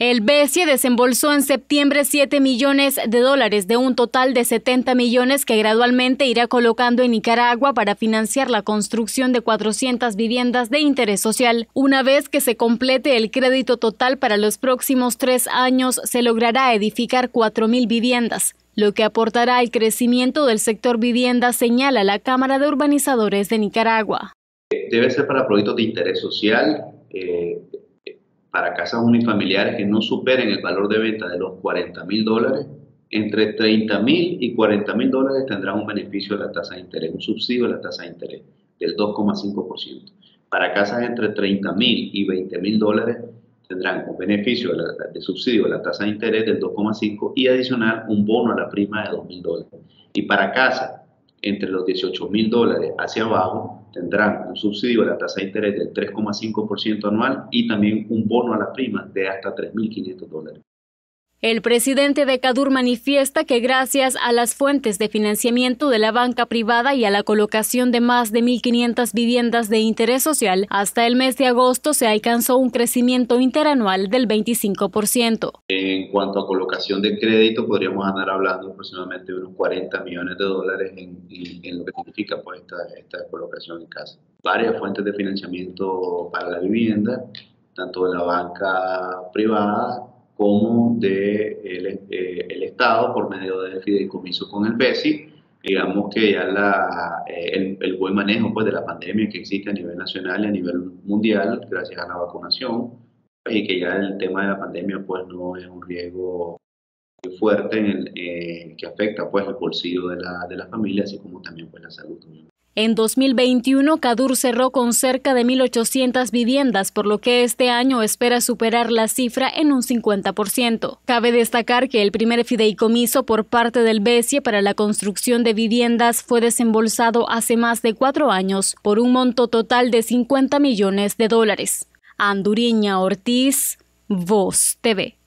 El BESIE desembolsó en septiembre 7 millones de dólares de un total de 70 millones que gradualmente irá colocando en Nicaragua para financiar la construcción de 400 viviendas de interés social. Una vez que se complete el crédito total para los próximos tres años, se logrará edificar 4.000 viviendas lo que aportará al crecimiento del sector vivienda, señala la Cámara de Urbanizadores de Nicaragua. Debe ser para proyectos de interés social, eh, para casas unifamiliares que no superen el valor de venta de los 40 mil dólares, entre 30 mil y 40 mil dólares tendrán un beneficio de la tasa de interés, un subsidio de la tasa de interés del 2,5%. Para casas entre 30 mil y 20 mil dólares tendrán un beneficio de, subsidio de la tasa de interés del 2,5% y adicional un bono a la prima de 2 mil dólares. Y para casas entre los 18 mil dólares hacia abajo tendrán un subsidio de la tasa de interés del 3,5% anual y también un bono a la prima de hasta 3.500 dólares. El presidente de Cadur manifiesta que gracias a las fuentes de financiamiento de la banca privada y a la colocación de más de 1.500 viviendas de interés social, hasta el mes de agosto se alcanzó un crecimiento interanual del 25%. En cuanto a colocación de crédito, podríamos andar hablando aproximadamente de unos 40 millones de dólares en, lo que significa pues, esta, esta colocación en casa. Varias fuentes de financiamiento para la vivienda, tanto de la banca privada como de eh, el, Estado por medio del fideicomiso con el BESI. Digamos que ya la, eh, el, buen manejo pues, de la pandemia que existe a nivel nacional y a nivel mundial gracias a la vacunación y que ya el tema de la pandemia pues no es un riesgo fuerte en eh, que afecta pues el bolsillo de la, de la familia así como también pues la salud. En 2021, Cadur cerró con cerca de 1.800 viviendas, por lo que este año espera superar la cifra en un 50%. Cabe destacar que el primer fideicomiso por parte del BESIE para la construcción de viviendas fue desembolsado hace más de cuatro años por un monto total de 50 millones de dólares. Anduriña Ortiz, Voz TV.